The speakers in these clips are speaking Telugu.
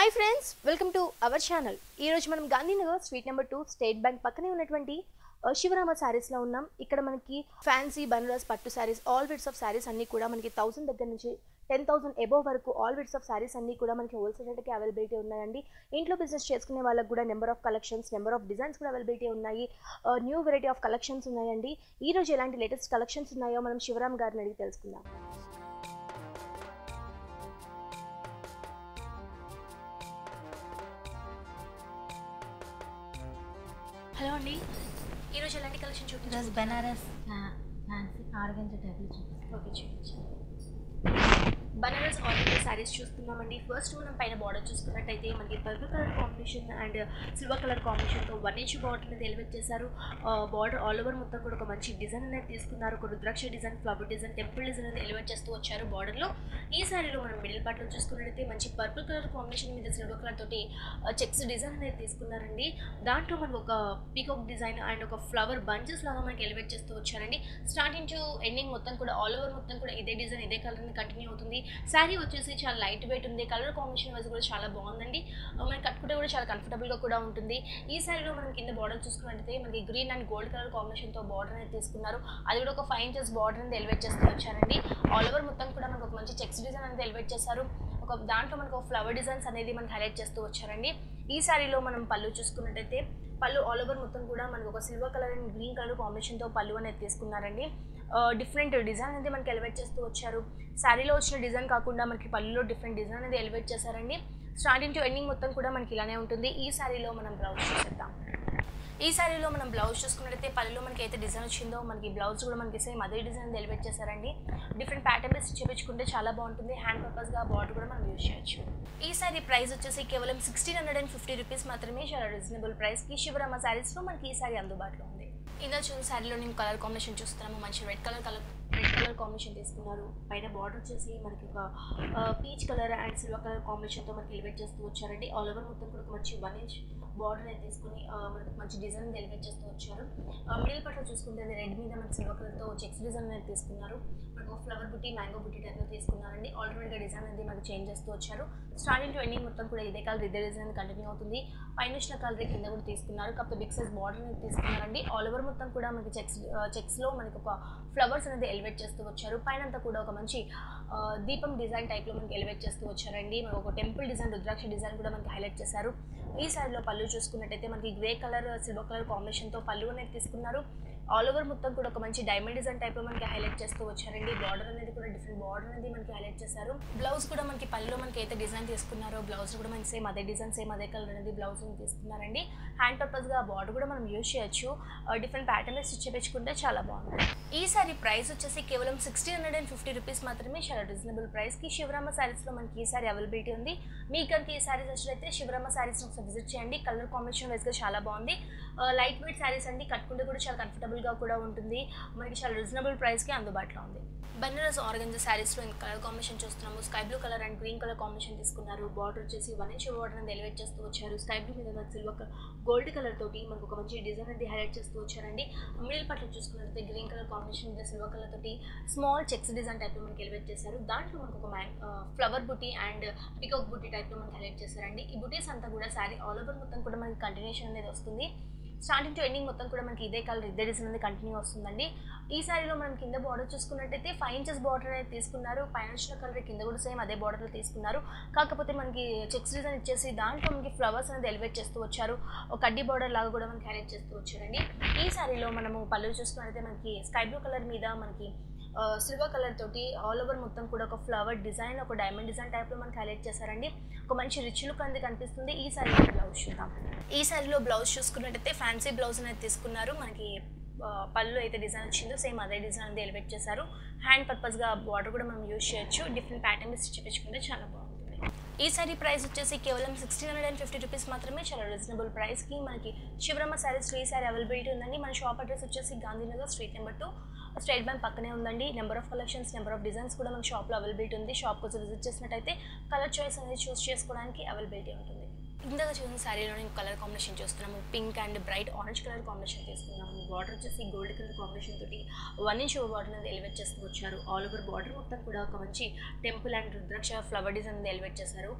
Hi friends welcome to our channel ఈరోజు మనం Gandhinagar street number two State Bank పక్కనే ఉన్నటువంటి శివరామ శారీస్లో ఉన్నాం. ఇక్కడ మనకి ఫ్యాన్సీ బనారస్ పట్టు saris all kinds of saris అన్నీ కూడా మనకి థౌసండ్ దగ్గర నుంచి టెన్ థౌసండ్ ఎబోవ్ వరకు ఆల్ విడ్స్ ఆఫ్ శారీస్ అన్నీ కూడా మనకి హోల్సేల్ రేట్కి అవైలబిలిటీ ఉన్నాయండి. ఇంట్లో బిజినెస్ చేసుకునే వాళ్ళకి కూడా number of collections number of designs కూడా అవైలబిలిటీ ఉన్నాయి. న్యూ వెరైటీ ఆఫ్ కలెక్షన్స్ ఉన్నాయండి. ఈ రోజు ఎలాంటి లేటెస్ట్ కలెక్షన్స్ ఉన్నాయో మనం శివరామ్ గారిని అడిగి తెలుసుకుందాం. హలో అండి. ఈరోజు ఎలాంటి కలెక్షన్ చూపించారు? బెనారస్ ఫ్యా- ఫ్యాన్సీ ఆర్గంజా టైప్లో చూపిస్తాం ఓకే చూపించండి. బనారస్ ఆర్గనైజ్ శారీస్ చూస్తున్నామండి ఫస్ట్ మనం పైన బార్డర్ చూసుకున్నట్టయితే మనకి purple colour combination and silver colour కాంబినేషన్తో వన్ ఇంచ్ బార్డర్ అనేది ఎలివేట్ చేశారు. బార్డర్ ఆల్ ఓవర్ మొత్తం కూడా ఒక మంచి డిజైన్ అనేది తీసుకున్నారు. ఒక rudraksha design flower design temple design అనేది ఎలివేట్ చేస్తూ వచ్చారు బార్డర్లో ఈ శారీలో మనం మిడిల్ పార్ట్లో చూసుకున్నట్టయితే మంచి పర్పుల్ కలర్ కాంబినేషన్ మీద సిల్వర్ కలర్ తోటి చెక్స్ డిజైన్ అనేది తీసుకున్నారండి. దాంట్లో మనకు ఒక పీకాక్ డిజైన్ అండ్ ఒక ఫ్లవర్ బంచెస్ లాగా మనకి ఎలివేట్ చేస్తూ వచ్చారండి. స్టార్టింగ్ టు ఎండింగ్ మొత్తం కూడా ఆల్ ఓవర్ మొత్తం కూడా ఇదే డిజైన్ ఇదే కలర్ కంటిన్యూ అవుతుంది. శారీ వచ్చేసి చాలా లైట్ వెయిట్ ఉంది. కలర్ కాంబినేషన్ వైజ్ కూడా చాలా బాగుందండి. మనకి కట్టుకుంటే కూడా చాలా కంఫర్టబుల్గా కూడా ఉంటుంది. ఈ శారీలో మనం కింద బార్డర్ చూసుకున్నట్టయితే మనకి గ్రీన్ అండ్ గోల్డ్ కలర్ కాంబినేషన్తో బార్డర్ అనేది తీసుకున్నారు. అది కూడా ఒక ఫైవ్ ఇంచెస్ బార్డర్ అనేది ఎలివేట్ చేస్తూ వచ్చారండి. ఆల్ ఓవర్ మొత్తం కూడా మనకు ఒక మంచి చెక్స్ డిజైన్ అనేది ఎలివేట్ చేశారు. ఒక దాంట్లో మనకు ఒక ఫ్లవర్ డిజైన్స్ అనేది మనకి హైలైట్ చేస్తూ వచ్చారండి. ఈ శారీలో మనం పళ్ళు చూసుకున్నట్టయితే పళ్ళు ఆల్ ఓవర్ మొత్తం కూడా మనకు ఒక silver colour and green colour కాంబినేషన్తో పళ్ళు అనేది తీసుకున్నారండి. డిఫరెంట్ డిజైన్ అనేది మనకి ఎలివేట్ చేస్తూ వచ్చారు. శారీలో వచ్చిన డిజైన్ కాకుండా మనకి పళ్ళులో డిఫరెంట్ డిజైన్ అనేది ఎలివేట్ చేశారండి. స్టార్టింగ్ టు ఎండింగ్ మొత్తం కూడా మనకి ఇలానే ఉంటుంది. ఈ శారీలో మనం బ్లౌజ్ చూసేద్దాం. ఈ శారీలో మనం బ్లౌజ్ చూసుకున్నట్టయితే పళ్ళులో మనకి అయితే డిజైన్ వచ్చిందో మనకి బ్లౌజ్ కూడా మనకి సేమ్ అదే డిజైన్ ఎలివేట్ చేశారండి. డిఫరెంట్ ప్యాటర్న్ బేస్ చేపించుకుంటే చాలా బాగుంటుంది. హ్యాండ్ పర్పస్గా బార్డర్ కూడా మనం యూజ్ చేయొచ్చు. ఈ శారీ ప్రైస్ వచ్చేసి కేవలం sixteen hundred and fifty rupees మాత్రమే. చాలా రీజనబుల్ ప్రైస్కి శివరామ శారీస్లో మనకి ఈ శారీ అందుబాటులో ఉంది. ఇందా చూసిన శారీలో నేను కలర్ కాంబినేషన్ చూస్తున్నాము మంచి red colour colour red colour combination తీసుకున్నారు. పైన బార్డర్ వచ్చేసి మనకి ఒక peach colour and silver colour కాంబినేషన్తో మనకి ఎలివేట్ చేస్తూ వచ్చారండి. ఆల్ ఓవర్ మొత్తం కూడా మంచి వన్ ఇంచ్ బార్డర్ అనేది తీసుకుని మనకి మంచి డిజైన్ ఎలివేట్ చేస్తూ వచ్చారు. మిడిల్ పట్ల చూసుకుంటే అది రెడ్ మీద మనకి సిల్వర్ కలర్తో చెక్స్ డిజైన్ అనేది తీసుకున్నారు. మనకు ఫ్లవర్ బుట్టి మ్యాంగో బుట్టి టైప్లో తీసుకున్నారండి. ఆల్రెడీగా డిజైన్ అనేది మనకి చేంజ్ చేస్తూ వచ్చారు. స్టార్టింగ్ టు ఎండింగ్ మొత్తం కూడా ఇదే కలర్ ఇదే డిజైన్ కంటిన్యూ అవుతుంది. పైన వచ్చిన కలర్ కింద కూడా తీసుకున్నారు. కాకపోతే బిగ్ సైజ్ బార్డర్ అనేది తీసుకున్నారండి. ఆల్ ఓవర్ మొత్తం కూడా మనకి చెక్స్ చెక్స్లో మనకి ఒక ఫ్లవర్స్ అనేది ఎలివేట్ చేస్తూ వచ్చారు. పైన అంతా కూడా ఒక మంచి దీపం డిజైన్ టైప్లో మనకి ఎలివేట్ చేస్తూ వచ్చారండి. మనకు ఒక టెంపుల్ డిజైన్ రుద్రాక్ష డిజైన్ కూడా మనకి హైలైట్ చేశారు. ఈ సైడ్లో పళ్ళు చూసుకున్నట్టయితే మనకి గ్రే కలర్ సిల్వర్ కలర్ కాంబినేషన్తో పళ్ళు అనేది తీసుకున్నారు. ఆల్ ఓవర్ మొత్తం కూడా ఒక మంచి డైమండ్ డిజైన్ టైప్లో మనకి హైలైట్ చేస్తూ వచ్చారండి. బార్డర్ అనేది కూడా డిఫరెంట్ బార్డర్ అనేది మనకి హైలైట్ చేశారు. బ్లౌజ్ కూడా మనకి పల్లెలో మనకి అయితే డిజైన్ తీసుకున్నారో బ్లౌజ్ కూడా మనకి సేమ్ అదే డిజైన్ సేమ్ అదే కలర్ అనేది బ్లౌజ్ తీసుకున్నారండి. హ్యాండ్ పర్పస్గా బార్డర్ కూడా మనం యూజ్ చేయొచ్చు. డిఫరెంట్ ప్యాటర్న్ స్టిచ్ చేయించుకుంటే చాలా బాగుంది ఈ సారీ ప్రైస్ వచ్చేసి కేవలం sixteen hundred and fifty rupees మాత్రమే. చాలా రీజనబుల్ ప్రైస్కి శివరామ శారీస్లో మనకి ఈ సారీ అవైలబిలిటీ ఉంది. మీకు కనుక ఈ సారీస్ వచ్చినట్లయితే శివరామ సారీస్ ఒకసారి విజిట్ చేయండి. కలర్ కాంబినేషన్ వైజ్గా చాలా బాగుంది. లైట్ వెయిట్ శారీస్ అండి. కట్టుకుంటే కూడా చాలా కంఫర్టబుల్ అవైలబుల్గా కూడా ఉంటుంది. మనకి చాలా రీజనబుల్ ప్రైస్కి అందుబాటులో ఉంది. బెనరస్ ఆర్గంజా శారీస్లో ఇంత కలర్ కాంబినేషన్ చూస్తున్నాము. Sky blue colour and green colour combination తీసుకున్నారు. బార్డర్ వచ్చేసి వన్ ఇంచ్ బార్డర్ అనేది ఎలివేట్ చేస్తూ వచ్చారు. స్కై బ్లూ మీద సిల్వర్ గోల్డ్ కలర్ తోటి మనకు ఒక మంచి డిజైన్ అనేది హైలైట్ చేస్తూ వచ్చారండి. మిడిల్ పట్ల చూసుకున్నట్లయితే గ్రీన్ కలర్ కాంబినేషన్ మీద సిల్వర్ కలర్ తోటి స్మాల్ చెక్స్ డిజైన్ టైప్లో మనకి ఎలివేట్ చేశారు. దాంట్లో మనకు ఒక mango flower buti and peacock buti టైప్లో మనకి హైలైట్ చేశారండి. ఈ బుటీస్ అంతా కూడా శారీ ఆల్ ఓవర్ మొత్తం కూడా మనకి కంటిన్యూషన్ అనేది వస్తుంది. స్టార్టింగ్ టు ఎండింగ్ మొత్తం కూడా మనకి ఇదే కలర్ ఇదే డిజైన్ అనేది కంటిన్యూ వస్తుందండి. ఈ శారీలో మనం కింద బార్డర్ చూసుకున్నట్టయితే ఫైవ్ ఇంచెస్ బార్డర్ అనేది తీసుకున్నారు. పైన వచ్చిన కలర్ కింద కూడా సేమ్ అదే బార్డర్లో తీసుకున్నారు. కాకపోతే మనకి చెక్స్ డిజైన్ ఇచ్చేసి దాంట్లో మనకి ఫ్లవర్స్ అనేది ఎలివేట్ చేస్తూ వచ్చారు. ఒక కడ్డీ బార్డర్ లాగా కూడా మనకి హైలైట్ చేస్తూ వచ్చారండి. ఈ శారీలో మనము పళ్ళు చూసుకున్నట్టయితే మనకి స్కై బ్లూ కలర్ మీద మనకి సిల్వర్ కలర్ తోటి ఆల్ ఓవర్ మొత్తం కూడా ఒక ఫ్లవర్ డిజైన్ ఒక డైమండ్ డిజైన్ టైప్లో మనకి హైలైట్ చేశారండి. ఒక మంచి రిచ్ లుక్ అనేది కనిపిస్తుంది. ఈ శారీలో బ్లౌజ్ చూద్దాం. ఈ శారీలో బ్లౌజ్ చూసుకున్నట్టయితే ఫ్యాన్సీ బ్లౌజ్ అనేది తీసుకున్నారు. మనకి పళ్ళు అయితే డిజైన్ వచ్చిందో సేమ్ అదే డిజైన్ అనేది ఎలివేట్ చేశారు. హ్యాండ్ పర్పస్గా బార్డర్ కూడా మనం యూజ్ చేయొచ్చు. డిఫరెంట్ ప్యాటర్న్ స్టిచ్ చేయించుకుంటే చాలా బాగుంది ఈసారి ప్రైస్ వచ్చేసి కేవలం sixteen hundred and fifty rupees మాత్రమే. చాలా రీజనబుల్ ప్రైస్కి మనకి శివరమ్మ శారీస్ ఈ సారీ అవైలబిలిటీ ఉందండి. మన షాప్ అడ్రస్ వచ్చేసి Gandhinagar street number two State Bank పక్కనే ఉందండి. Number of collections number of designs కూడా మన షాప్లో అవైలబిలిటీ ఉంది. షాప్ కోసం విజిట్ చేసినట్టయితే కలర్ చాయిస్ అనేది చూస్ చేసుకోవడానికి అవైలబిలిటీ ఉంటుంది. ఇందాక చూసిన శారీలో కలర్ కాంబినేషన్ చూస్తున్నాము. Pink and bright orange colour combination తీసుకున్నాము బార్డర్ వచ్చేసి గోల్డ్ కలర్ కాంబినేషన్ తోటి వన్ ఇంచ్ బార్డర్ అనేది ఎలివేట్ చేస్తూ వచ్చారు. ఆల్ ఓవర్ బార్డర్ మొత్తం కూడా ఒక మంచి temple and rudraksha flower design అనేది ఎలివేట్ చేశారు.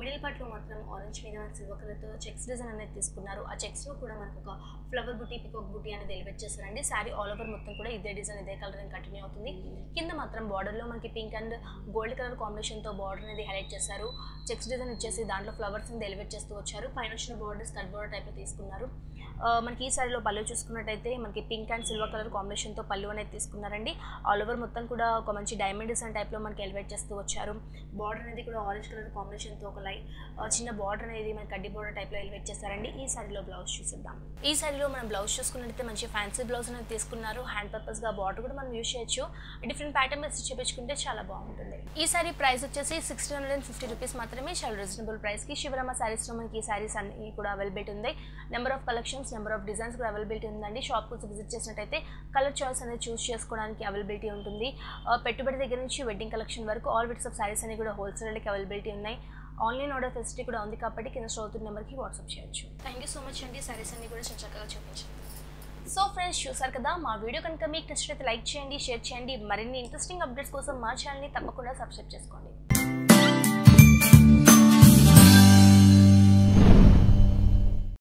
మిడిల్ పార్ట్లో మాత్రం ఆరెంజ్ మీద సిల్వర్ కలర్తో చెక్స్ డిజైన్ అనేది తీసుకున్నారు. ఆ చెక్స్లో కూడా మనకు ఒక ఫ్లవర్ బుటీ పికాక్ బుటీ అనేది ఎలివేట్ చేశారండి. శారీ ఆల్ ఓవర్ మొత్తం కూడా ఇదే డిజైన్ ఇదే కలర్ కంటిన్యూ అవుతుంది. కింద మాత్రం బార్డర్లో మనకి పింక్ అండ్ గోల్డ్ కలర్ కాంబినేషన్తో బార్డర్ అనేది హైలైట్ చేశారు. చెక్స్ డిజైన్ వచ్చేసి దాంట్లో ఫ్లవర్స్ అనేది ఎలివేట్ చేస్తారు చేస్తూ వచ్చారు. పైన వచ్చిన బోర్డర్స్ కట్ బోర్డర్ టైప్లో తీసుకున్నారు. మనకి ఈ సారీలో పళ్ళు చూసుకున్నట్టయితే మనకి పింక్ అండ్ సిల్వర్ కలర్ కాంబినేషన్తో పళ్ళు అనేది తీసుకున్నారండి. ఆల్ ఓవర్ మొత్తం కూడా ఒక మంచి డైమండ్ డిజైన్ టైప్లో మనకి ఎలివేట్ చేస్తూ వచ్చారు. బార్డర్ అనేది కూడా ఆరెంజ్ కలర్ కాంబినేషన్తో ఒక లైట్ చిన్న బార్డర్ అనేది మనకి కడ్డీ బోర్డర్ టైప్లో ఎలివేట్ చేశారండి ఈ సారీలో బ్లౌజ్ చూసిద్దాం. ఈ సారీలో మనం బ్లౌజ్ చూసుకున్నట్టయితే మంచి ఫ్యాన్సీ బ్లౌజ్ అనేది తీసుకున్నారు. హ్యాండ్ పర్పస్గా బార్డర్ కూడా మనం యూజ్ చేయొచ్చు. డిఫరెంట్ ప్యాటర్న్ మీద చేపించుకుంటే చాలా బాగుంటుంది. ఈ సారీ ప్రైస్ వచ్చేసి sixteen hundred and fifty rupees మాత్రమే. చాలా రీజనబుల్ ప్రైస్కి శివరామ సారీస్ మనకి ఈ సారీస్ అన్ని కూడా అవైలబిలిటీ ఉంది. Number of collections number of designs కూడా అవైలబిలిటీ ఉందండి. షాప్ కోసం విజిట్ చేసినట్టయితే కలర్ చాయిస్ అనేది చూస్ చేసుకోవడానికి అవైలబిలిటీ ఉంటుంది. ఆ, పెట్టుబడి దగ్గర నుంచి వెడ్డింగ్ కలెక్షన్ వరకు ఆల్ విట్స్ ఆఫ్ సారీస్ అనేవి కూడా హోల్సేల్కి అవైలబిలిటీ ఉన్నాయి. ఆన్లైన్ ఆర్డర్ ఫెసిలిటీ కూడా ఉంది కాబట్టి కింద స్టోర్ నెంబర్కి వాట్సాప్ చేయొచ్చు. థ్యాంక్ యూ సో మచ్ అండి. సారీస్ అన్ని కూడా చాలా చక్కగా చూపించండి సో ఫ్రెండ్స్ చూసారు కదా మా వీడియో కనుక మీకు నచ్చినట్లయితే లైక్ చేయండి షేర్ చేయండి. మరిన్ని ఇంట్రెస్టింగ్ అప్డేట్స్ కోసం మా ఛానల్ని తప్పకుండా సబ్స్క్రైబ్ చేసుకోండి.